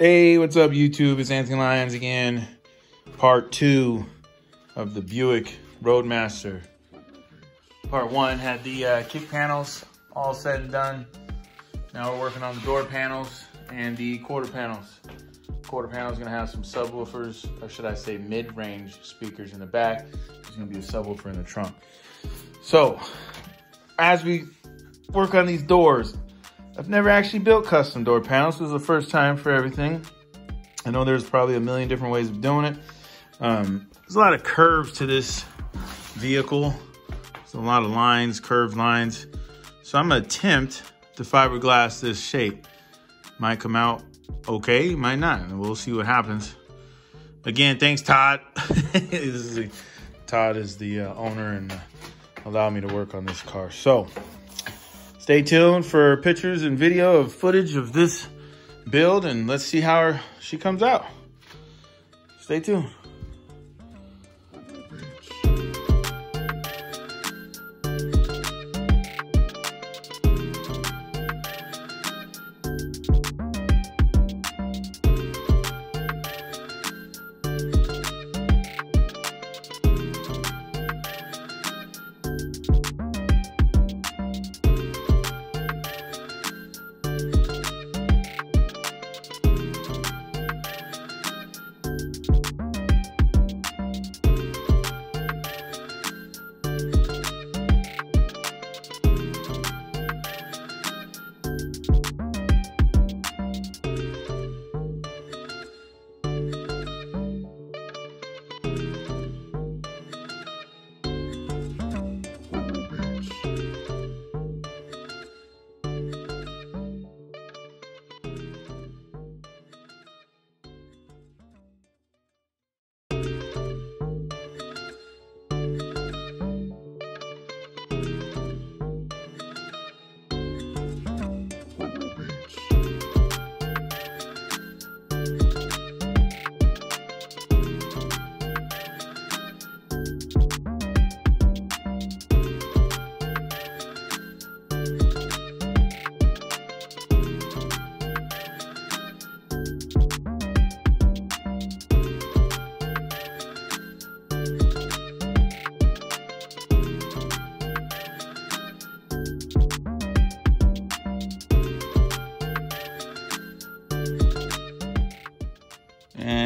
Hey, what's up, YouTube? It's Anthony Lyons again. Part two of the Buick Roadmaster. Part one had the uh, kick panels all said and done. Now we're working on the door panels and the quarter panels. Quarter panel is gonna have some subwoofers, or should I say mid-range speakers in the back. There's gonna be a subwoofer in the trunk. So, as we work on these doors, I've never actually built custom door panels. This is the first time for everything. I know there's probably a million different ways of doing it. Um, there's a lot of curves to this vehicle. There's a lot of lines, curved lines. So I'm gonna attempt to fiberglass this shape. Might come out okay, might not. We'll see what happens. Again, thanks Todd. Todd is the uh, owner and uh, allowed me to work on this car. So Stay tuned for pictures and video of footage of this build and let's see how she comes out. Stay tuned.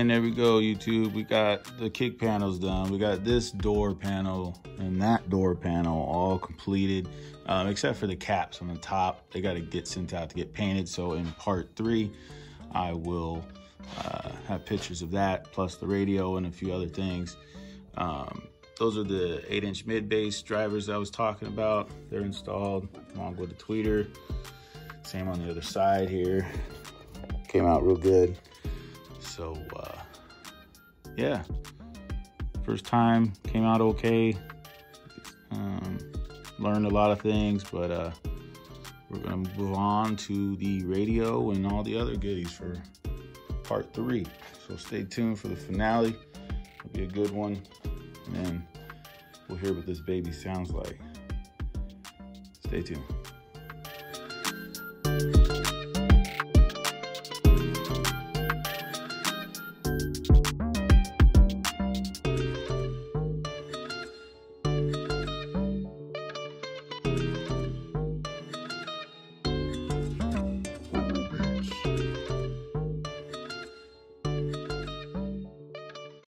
And there we go, YouTube. We got the kick panels done. We got this door panel and that door panel all completed, um, except for the caps on the top. They got to get sent out to get painted. So in part three, I will uh, have pictures of that, plus the radio and a few other things. Um, those are the 8-inch mid-bass drivers I was talking about. They're installed along with the tweeter. Same on the other side here. Came out real good. So, uh, yeah, first time came out okay. Um, learned a lot of things, but uh, we're gonna move on to the radio and all the other goodies for part three. So stay tuned for the finale. It'll be a good one, and we'll hear what this baby sounds like. Stay tuned.